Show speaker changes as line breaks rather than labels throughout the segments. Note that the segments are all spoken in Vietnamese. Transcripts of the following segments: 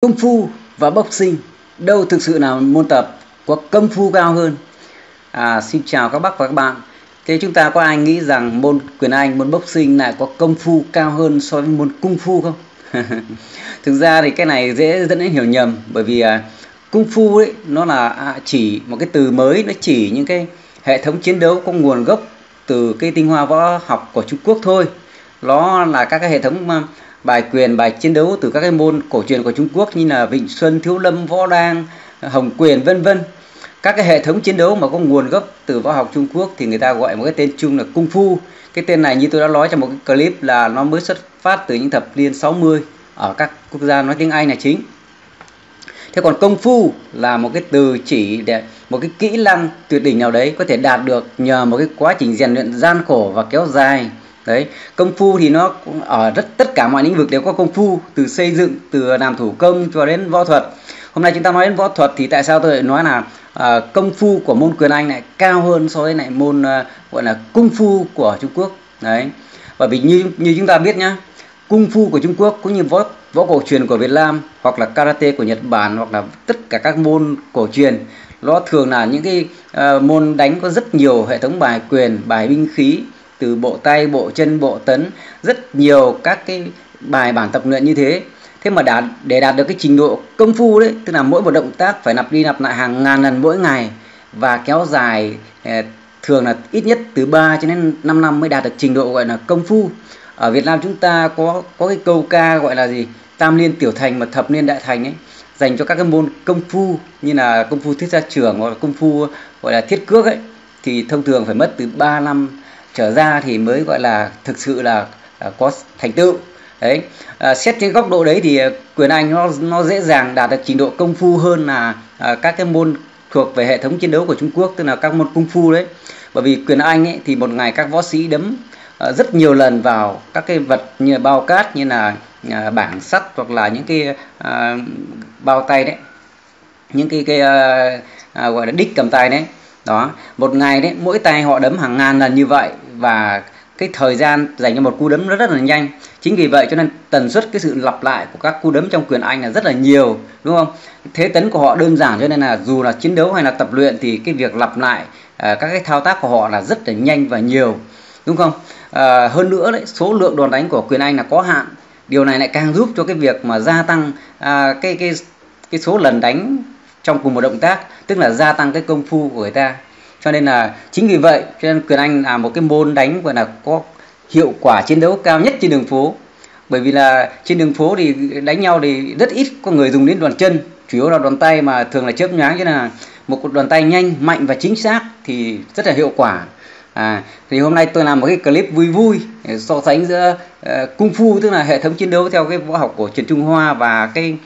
Công phu và boxing đâu thực sự là môn tập có công phu cao hơn? À, xin chào các bác và các bạn. Thế chúng ta có ai nghĩ rằng môn quyền Anh, môn boxing lại có công phu cao hơn so với môn cung phu không? Thực ra thì cái này dễ dẫn đến hiểu nhầm bởi vì à, cung phu ấy nó là à, chỉ một cái từ mới nó chỉ những cái hệ thống chiến đấu có nguồn gốc từ cái tinh hoa võ học của Trung Quốc thôi. Nó là các cái hệ thống à, bài quyền bài chiến đấu từ các cái môn cổ truyền của Trung Quốc như là Vịnh Xuân, Thiếu Lâm, Võ Đang, Hồng Quyền vân vân. Các cái hệ thống chiến đấu mà có nguồn gốc từ võ học Trung Quốc thì người ta gọi một cái tên chung là Cung Phu. Cái tên này như tôi đã nói trong một cái clip là nó mới xuất phát từ những thập niên 60 ở các quốc gia nói tiếng Anh là chính. Thế còn công phu là một cái từ chỉ để một cái kỹ năng tuyệt đỉnh nào đấy có thể đạt được nhờ một cái quá trình rèn luyện gian khổ và kéo dài đấy công phu thì nó cũng ở rất tất cả mọi lĩnh vực đều có công phu từ xây dựng từ làm thủ công cho đến võ thuật. Hôm nay chúng ta nói đến võ thuật thì tại sao tôi lại nói là uh, công phu của môn quyền anh lại cao hơn so với lại môn uh, gọi là cung phu của trung quốc. Đấy bởi vì như như chúng ta biết nhá cung phu của trung quốc cũng như võ võ cổ truyền của việt nam hoặc là karate của nhật bản hoặc là tất cả các môn cổ truyền nó thường là những cái uh, môn đánh có rất nhiều hệ thống bài quyền bài binh khí từ bộ tay, bộ chân, bộ tấn, rất nhiều các cái bài bản tập luyện như thế. Thế mà đạt để đạt được cái trình độ công phu đấy, tức là mỗi một động tác phải lặp đi lặp lại hàng ngàn lần mỗi ngày và kéo dài ờ, thường là ít nhất từ 3 cho đến 5 năm mới đạt được trình độ gọi là công phu. Ở Việt Nam chúng ta có có cái câu ca gọi là gì? Tam liên tiểu thành mà thập liên đại thành ấy, dành cho các cái môn công phu như là công phu thiết gia trưởng hoặc là công phu, gọi là thiết cước ấy, thì thông thường phải mất từ 3 năm trở ra thì mới gọi là thực sự là, là có thành tựu. Đấy. À, xét trên góc độ đấy thì à, quyền anh nó nó dễ dàng đạt được trình độ công phu hơn là à, các cái môn thuộc về hệ thống chiến đấu của Trung Quốc tức là các môn cung phu đấy. Bởi vì quyền anh ấy thì một ngày các võ sĩ đấm à, rất nhiều lần vào các cái vật như là bao cát như là à, bảng sắt hoặc là những cái à, bao tay đấy. Những cái cái à, à, gọi là đích cầm tay đấy. Đó. Một ngày đấy mỗi tay họ đấm hàng ngàn lần như vậy và cái thời gian dành cho một cú đấm nó rất là nhanh. Chính vì vậy cho nên tần suất cái sự lặp lại của các cú đấm trong quyền anh là rất là nhiều đúng không? Thế tấn của họ đơn giản cho nên là dù là chiến đấu hay là tập luyện thì cái việc lặp lại à, các cái thao tác của họ là rất là nhanh và nhiều đúng không? À, hơn nữa đấy số lượng đòn đánh của quyền anh là có hạn. Điều này lại càng giúp cho cái việc mà gia tăng à, cái cái cái số lần đánh trong cùng một động tác tức là gia tăng cái công phu của người ta cho nên là chính vì vậy cho nên quyền anh là một cái môn đánh gọi là có hiệu quả chiến đấu cao nhất trên đường phố. Bởi vì là trên đường phố thì đánh nhau thì rất ít có người dùng đến đoàn chân chủ yếu là đoàn tay mà thường là chớp nhoáng. Cho nên là một đoàn tay nhanh mạnh và chính xác thì rất là hiệu quả. À, thì hôm nay tôi làm một cái clip vui vui so sánh giữa ờ, uh, cung phu tức là hệ thống chiến đấu theo cái võ học của Trần Trung Hoa và cái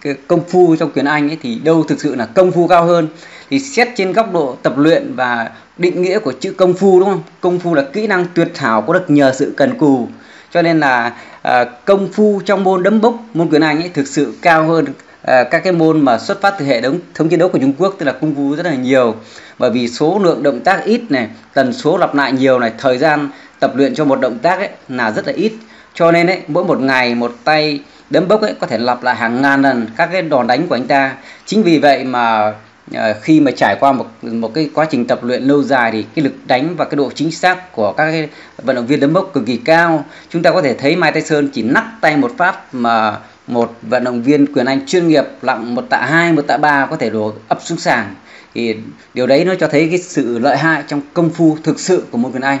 cái công phu trong quyền Anh ấy thì đâu thực sự là công phu cao hơn. Thì xét trên góc độ tập luyện và định nghĩa của chữ công phu đúng không? Công phu là kỹ năng tuyệt hảo có được nhờ sự cần cù. Cho nên là à, công phu trong môn đấm bốc môn quyền Anh ấy thực sự cao hơn à, các cái môn mà xuất phát từ hệ thống thống chiến đấu của Trung Quốc tức là công phu rất là nhiều. Bởi vì số lượng động tác ít này tần số lặp lại nhiều này thời gian tập luyện cho một động tác ấy là rất là ít. Cho nên ấy mỗi một ngày một tay đấm bốc ấy có thể lặp lại hàng ngàn lần các cái đòn đánh của anh ta. Chính vì vậy mà ờ, khi mà trải qua một một cái quá trình tập luyện lâu dài thì cái lực đánh và cái độ chính xác của các cái vận động viên đấm bốc cực kỳ cao. Chúng ta có thể thấy Mai Tyson chỉ nắc tay một phát mà một vận động viên quyền anh chuyên nghiệp lặng một tạ hai một tạ ba có thể đổ ấp xuống sàn. Thì điều đấy nó cho thấy cái sự lợi hại trong công phu thực sự của môn quyền anh.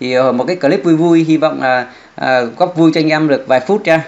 Thì ờ, một cái clip vui vui hy vọng là uh, góp vui cho anh em được vài phút nha.